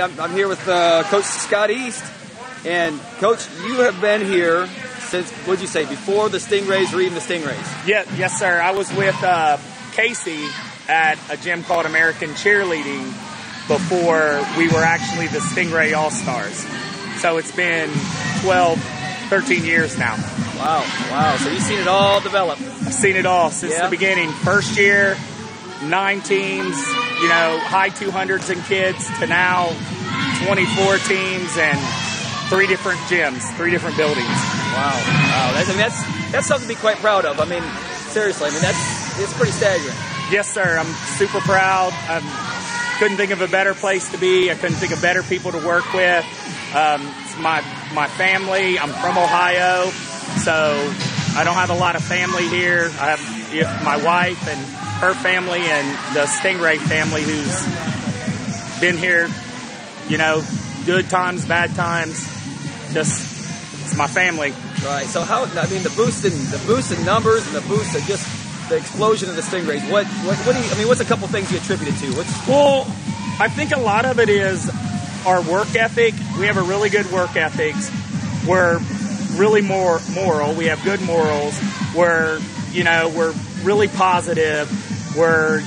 I'm, I'm here with uh, Coach Scott East, and Coach, you have been here since what'd you say before the Stingrays or even the Stingrays? Yeah, yes, sir. I was with uh, Casey at a gym called American Cheerleading before we were actually the Stingray All Stars. So it's been 12, 13 years now. Wow, wow. So you've seen it all develop. I've seen it all since Yeah. the beginning. First year, nine teams, you know, high 200s in kids to now 24 teams and three different gyms, three different buildings. Wow, wow. That's, I mean, that's that's something to be quite proud of. I mean, seriously. I mean, that's it's pretty staggering. Yes, sir. I'm super proud. I couldn't think of a better place to be. I couldn't think of better people to work with. Um, it's my my family. I'm from Ohio, so I don't have a lot of family here. I have my wife and her family and the Stingray family who's been here. You know, good times, bad times. Just it's my family. Right. So how? I mean, the boost in the boost in numbers and the boost of just the explosion of the Stingrays. What? What? What do you? I mean, what's a couple things you attribute it to? What's Well, I think a lot of it is our work ethic. We have a really good work ethic. We're really more moral. We have good morals. We're, you know, we're really positive. We're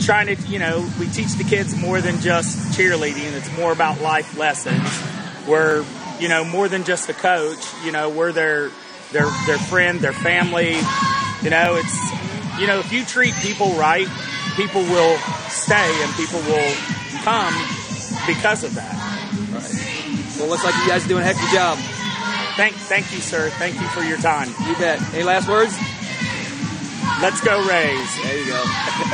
trying to, you know, we teach the kids more than just cheerleading. It's more about life lessons. We're, you know, more than just a coach. You know, we're their their their friend, their family. You know, it's you know, if you treat people right, people will stay and people will come because of that. right? Well, looks like you guys are doing a heck of a job. Thank thank you, sir. Thank you for your time. You bet. Any last words? Let's go Rays. There you go.